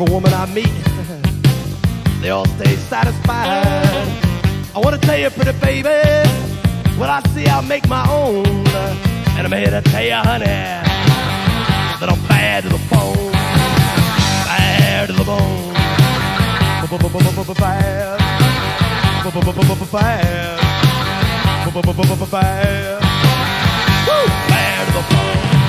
every woman I meet, they all stay satisfied. I wanna tell you, pretty baby, what I see, I make my own. And I'm here to tell you, honey, that I'm bad to the bone. Bad to the bone. Bad. Bad. Bad to the bone.